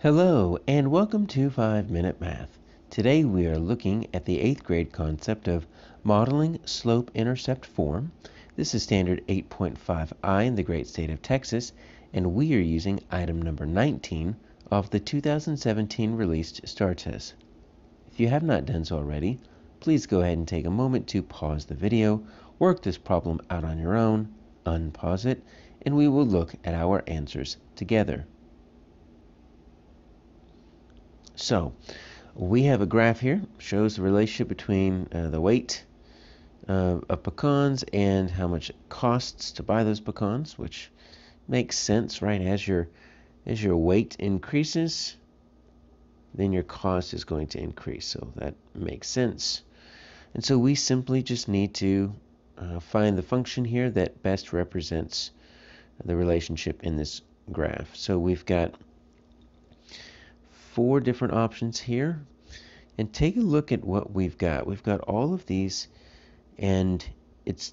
Hello, and welcome to 5 Minute Math. Today we are looking at the 8th grade concept of modeling slope intercept form. This is standard 8.5i in the great state of Texas, and we are using item number 19 of the 2017 released STAAR test. If you have not done so already, please go ahead and take a moment to pause the video, work this problem out on your own, unpause it, and we will look at our answers together. So we have a graph here, shows the relationship between uh, the weight uh, of pecans and how much it costs to buy those pecans, which makes sense, right? As your as your weight increases, then your cost is going to increase. So that makes sense. And so we simply just need to uh, find the function here that best represents the relationship in this graph. So we've got four different options here. And take a look at what we've got. We've got all of these, and it's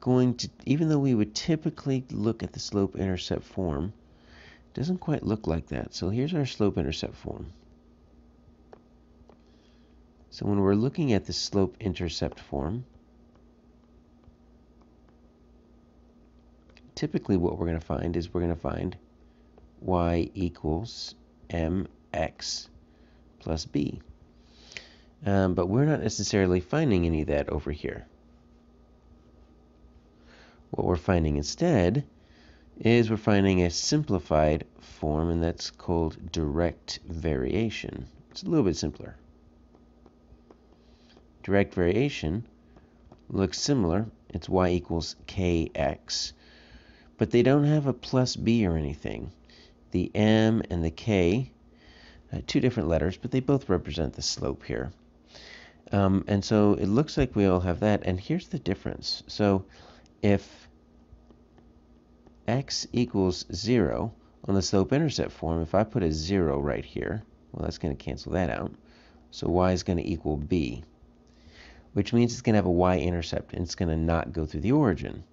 going to, even though we would typically look at the slope intercept form, it doesn't quite look like that. So here's our slope intercept form. So when we're looking at the slope intercept form, typically what we're going to find is we're going to find y equals m x plus b. Um, but we're not necessarily finding any of that over here. What we're finding instead is we're finding a simplified form, and that's called direct variation. It's a little bit simpler. Direct variation looks similar. It's y equals kx, but they don't have a plus b or anything. The m and the k uh, two different letters, but they both represent the slope here. Um, and so it looks like we all have that. And here's the difference. So if x equals 0 on the slope-intercept form, if I put a 0 right here, well, that's going to cancel that out. So y is going to equal b, which means it's going to have a y-intercept, and it's going to not go through the origin.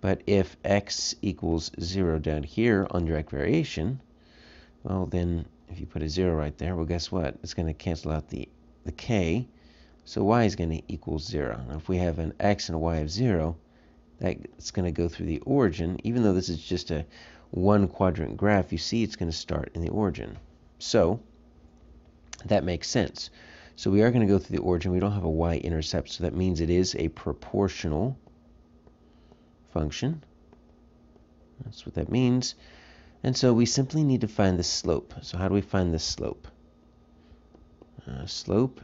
But if x equals 0 down here on direct variation, well, then if you put a 0 right there, well, guess what? It's going to cancel out the, the k, so y is going to equal 0. Now, if we have an x and a y of 0, that's going to go through the origin. Even though this is just a one quadrant graph, you see it's going to start in the origin. So that makes sense. So we are going to go through the origin. We don't have a y-intercept, so that means it is a proportional function. That's what that means. And so we simply need to find the slope. So how do we find the slope? Uh, slope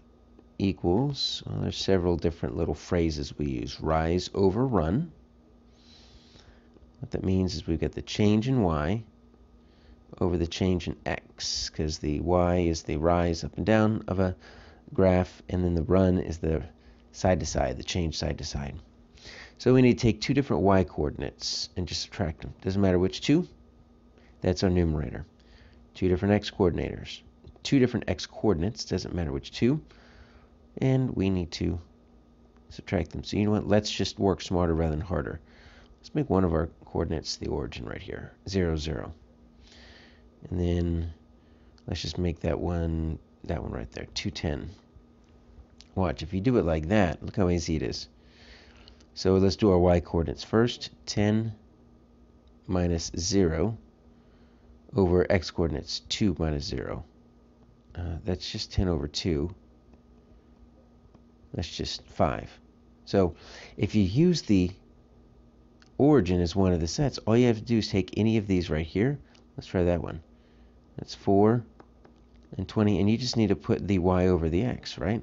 equals, well, there's several different little phrases we use. Rise over run. What that means is we've got the change in y over the change in x, because the y is the rise up and down of a graph, and then the run is the side to side, the change side to side. So we need to take two different y coordinates and just subtract them. Doesn't matter which two, that's our numerator. Two different x coordinators. Two different x coordinates, doesn't matter which two. And we need to subtract them. So you know what, let's just work smarter rather than harder. Let's make one of our coordinates the origin right here, 0, 0. And then let's just make that one, that one right there, 210. Watch, if you do it like that, look how easy it is. So let's do our y coordinates first. 10 minus 0 over x coordinates 2 minus 0. Uh, that's just 10 over 2. That's just 5. So if you use the origin as one of the sets, all you have to do is take any of these right here. Let's try that one. That's 4 and 20, and you just need to put the y over the x, right?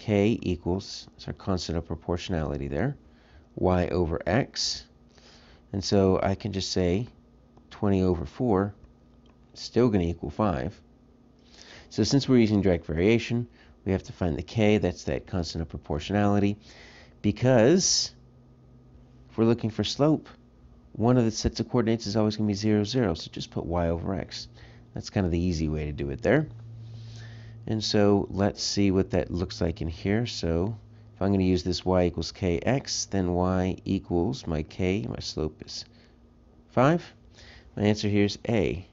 k equals, that's our constant of proportionality there, y over x. And so I can just say 20 over 4 is still going to equal 5. So since we're using direct variation, we have to find the k, that's that constant of proportionality, because if we're looking for slope, one of the sets of coordinates is always going to be 0, 0, so just put y over x. That's kind of the easy way to do it there. And so let's see what that looks like in here. So if I'm going to use this y equals kx, then y equals my k, my slope is 5. My answer here is A.